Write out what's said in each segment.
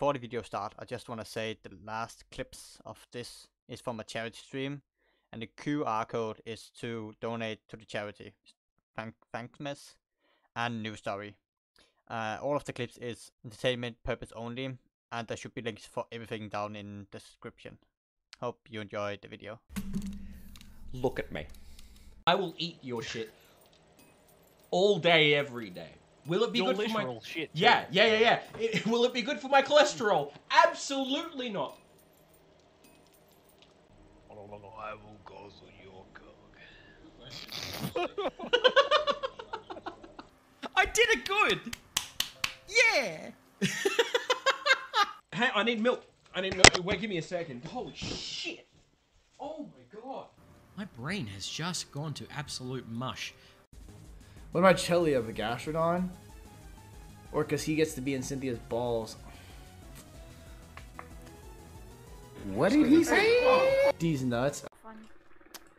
before the video start, I just want to say the last clips of this is from a charity stream, and the QR code is to donate to the charity. Thank Thankmas and New Story. Uh, all of the clips is entertainment purpose only, and there should be links for everything down in the description. Hope you enjoyed the video. Look at me. I will eat your shit all day, every day. Will it be Your good for my? shit. Yeah, yeah, yeah, yeah. It- will it be good for my cholesterol? Absolutely not. I will guzzle your cock. I did it good. Yeah. hey, I need milk. I need milk. Wait, give me a second. Holy shit. Oh my god. My brain has just gone to absolute mush. What about Chelly of the Gastrodon? Or because he gets to be in Cynthia's balls. What did he say? These nuts.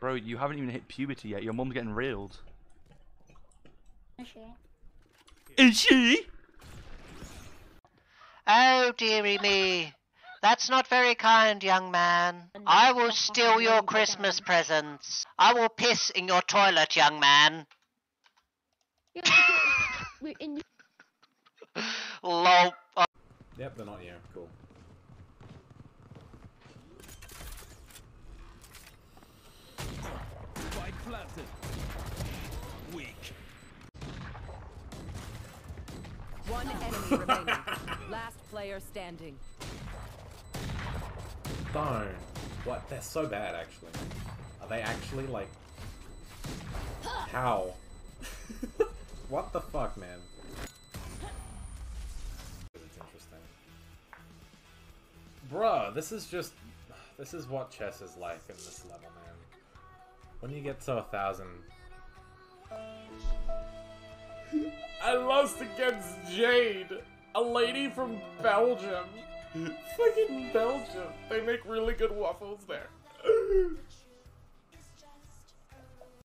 Bro, you haven't even hit puberty yet. Your mum's getting railed. Is she? Is she? Oh, dearie me. That's not very kind, young man. I will steal your Christmas presents. I will piss in your toilet, young man. Lol. Yep, they're not here. Cool. One enemy remaining. Last player standing. Don't. What? They're so bad, actually. Are they actually, like... How? what the fuck, man? It's interesting. Bruh, this is just... This is what chess is like in this level, man. When you get to a thousand... I lost against Jade, a lady from Belgium. Fucking Belgium. They make really good waffles there.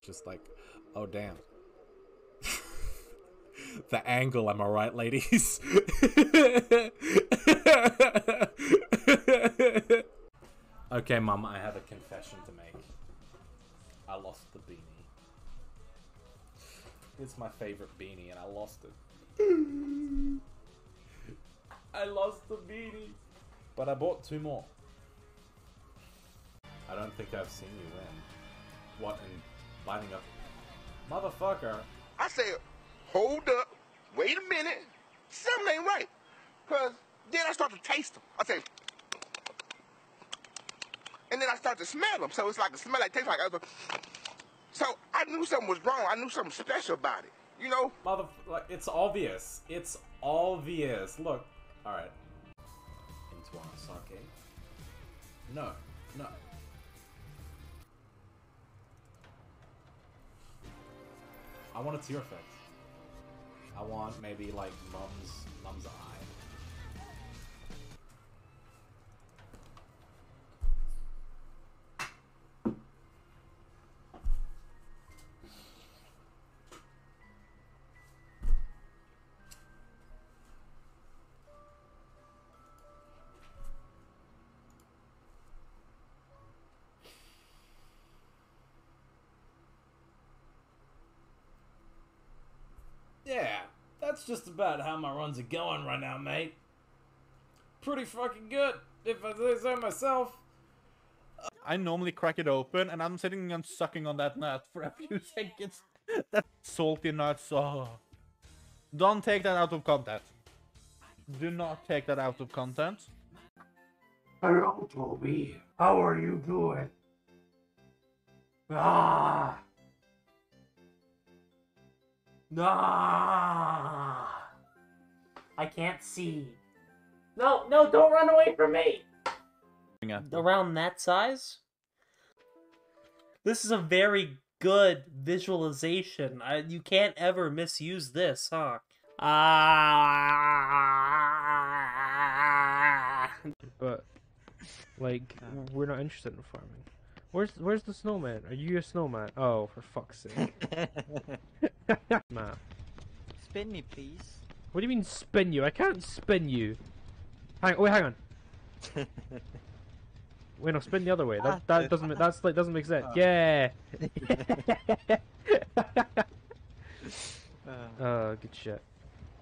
Just like, oh damn. the angle, am I right, ladies? okay, Mum, I have a confession to make. I lost the beanie. It's my favorite beanie, and I lost it. I lost the beanie. But I bought two more. I don't think I've seen you win. What, in lining up? Motherfucker. I said, hold up, wait a minute, something ain't right. Cause then I start to taste them. I say, and then I start to smell them. So it's like a smell that tastes like other. So I knew something was wrong. I knew something special about it. You know? Mother, like, it's obvious. It's obvious. Look, all right. Into our sake. No, no. I want a tear effect. I want maybe like mum's mum's that's just about how my runs are going right now, mate. Pretty fucking good, if I say so myself. I normally crack it open and I'm sitting and sucking on that nut for a few seconds. that salty nuts. Oh. Don't take that out of content. Do not take that out of content. Hello, Toby. How are you doing? Ah. Ah. I can't see. No, no, don't run away from me. around that size. This is a very good visualization. I, you can't ever misuse this, huh? Ah. But like we're not interested in farming. Where's where's the snowman? Are you a snowman? Oh, for fuck's sake. Matt. Spin me, please. What do you mean spin you? I can't spin you. Hang. Wait, hang on. Wait, no, spin the other way. That that doesn't. That's like doesn't make sense. Oh. Yeah. Uh, uh, good shit.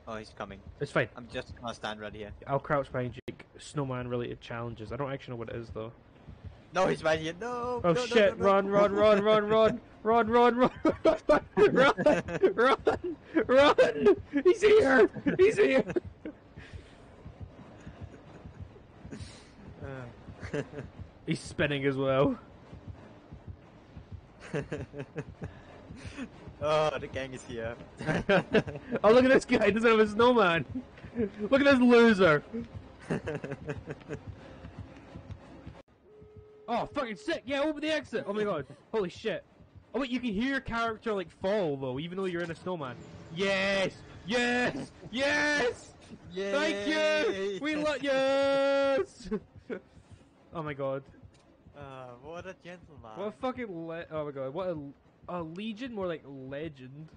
oh, he's coming. It's fine. I'm just gonna stand right here. I'll crouch behind you. Snowman related challenges. I don't actually know what it is though. No, he's right here. No. Oh no, shit! no, no. Run! Run! Run! Run! Run! Run! Run! Run! Run! Run! Run! Run! He's here! He's here! He's spinning as well. oh, the gang is here. oh look at this guy! He doesn't have a snowman. Look at this loser. Oh, fucking sick! Yeah, open the exit! Oh my god. Holy shit. Oh wait, you can hear your character like fall though, even though you're in a snowman. Yes! Yes! Yes! Thank you! We love yes! oh my god. Uh, what a gentleman. What a fucking le- oh my god, what a, a legion, more like legend.